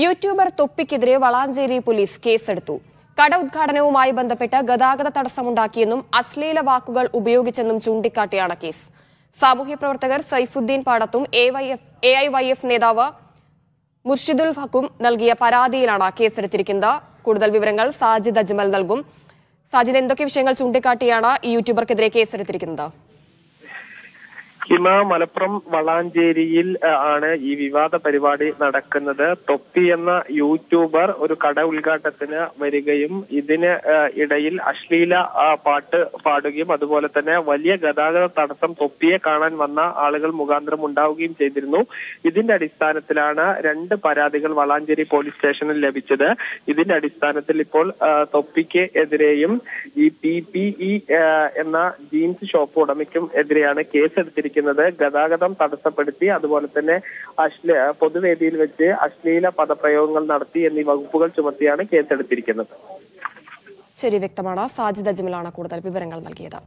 YouTuber തൊപ്പിക്കെതിരെ Valanchery police കേസെടുത്തു. കട ഉദ്ഘാടനവുമായി ബന്ധപ്പെട്ട് ഗതാഗത തടസ്സമുണ്ടാക്കിയെന്നും അശ്ലീല വാക്കുകൾ ഉപയോഗിച്ചെന്നും ചൂണ്ടിക്കാട്ടിയാണ് കേസ്. സാമൂഹ്യ പ്രവർത്തകർ സൈഫുദ്ദീൻ പാടത്തും എ ഐ വൈ എഫ് നേതാവ് മുർഷിദുൽ ഹക്കും നൽകിയ പരാതിയിലാണ് കേസെടുത്തിരിക്കുന്നത്. കൂടുതൽ വിവരങ്ങൾ സാജിദ് അജ്മൽ നൽകും. സാജിദ് എന്തൊക്കെ വിഷയങ്ങൾ ചൂണ്ടിക്കാട്ടിയാണ് ഈ യൂട്യൂബർക്കെതിരെ കേസെടുത്തിരിക്കുന്നത്? ഹിമ മലപ്പുറം വളാഞ്ചേരിയിൽ ആണ് ഈ വിവാദ പരിപാടി നടക്കുന്നത്. തൊപ്പി എന്ന യൂട്യൂബർ ഒരു കട ഉദ്ഘാടനത്തിന് വരികയും ഇതിന് ഇടയിൽ അശ്ലീല പാട്ട് പാടുകയും അതുപോലെ തന്നെ വലിയ ഗതാഗത തടസ്സം തൊപ്പിയെ കാണാൻ വന്ന ആളുകൾ മുഖാന്തരം ഉണ്ടാവുകയും ചെയ്തിരുന്നു. ഇതിന്റെ അടിസ്ഥാനത്തിലാണ് രണ്ട് പരാതികൾ വളാഞ്ചേരി പോലീസ് സ്റ്റേഷനിൽ ലഭിച്ചത്. ഇതിന്റെ അടിസ്ഥാനത്തിൽ ഇപ്പോൾ തൊപ്പിക്ക് എതിരെയും ഈ പി പി ഇ എന്ന ജീൻസ് ഷോപ്പ് ഉടമയ്ക്കും എതിരെയാണ് കേസെടുത്തിരിക്കുന്നത് ഗതാഗതം തടസ്സപ്പെടുത്തി അതുപോലെ തന്നെ അശ്ലീ പൊതുവേദിയിൽ വെച്ച് അശ്ലീല പദപ്രയോഗങ്ങൾ നടത്തി എന്നീ വകുപ്പുകൾ ചുമത്തിയാണ് കേസെടുത്തിരിക്കുന്നത്. ശരി വ്യക്തമാണ്. സാജിദ് അജ്മലാണ് കൂടുതൽ വിവരങ്ങൾ നൽകിയത്.